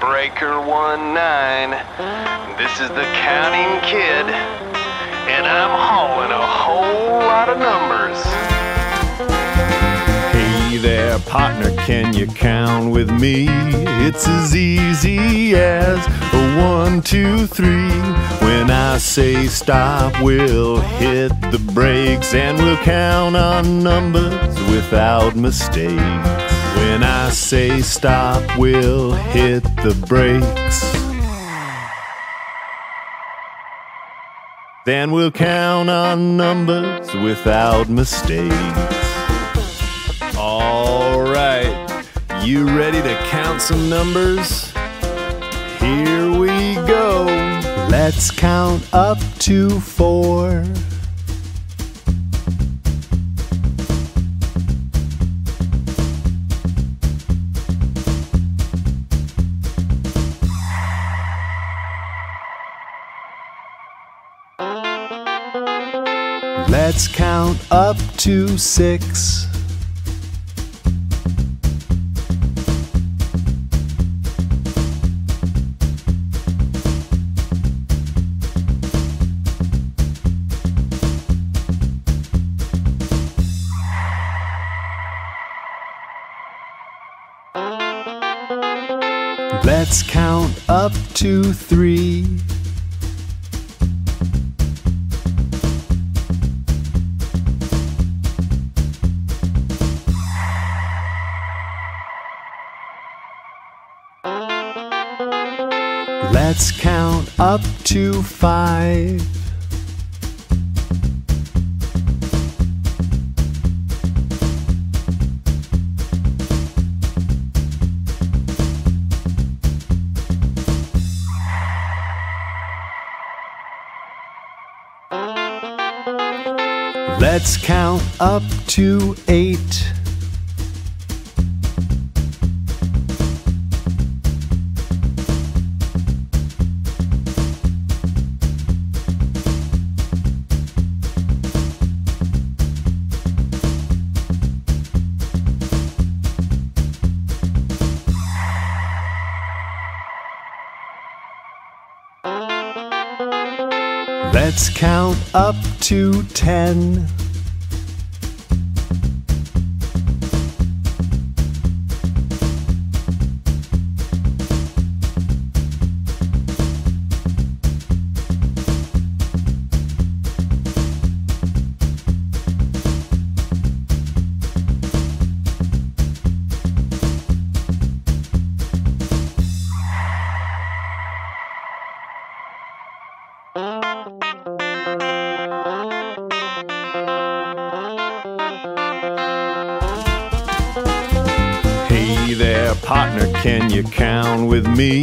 Breaker 1 9. This is the counting kid, and I'm hauling a whole lot of numbers. Hey there, partner, can you count with me? It's as easy as a one, two, three. When I say stop, we'll hit the brakes and we'll count on numbers without mistakes. When I say stop, we'll hit the brakes. Then we'll count our numbers without mistakes. All right, you ready to count some numbers? Here we go. Let's count up to four. Let's count up to six. Let's count up to three. Let's count up to five. Let's count up to eight. Let's count up to ten. Partner, can you count with me?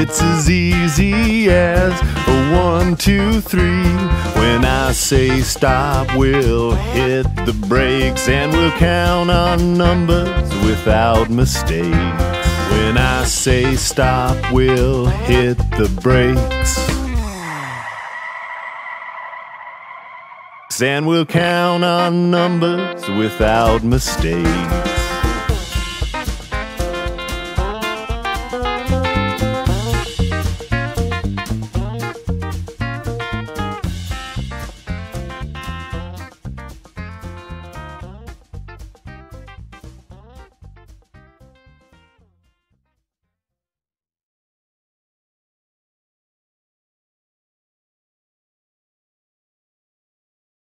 It's as easy as a one, two, three. When I say stop, we'll hit the brakes and we'll count our numbers without mistakes. When I say stop, we'll hit the brakes. And we'll count our numbers without mistakes.